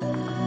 Bye.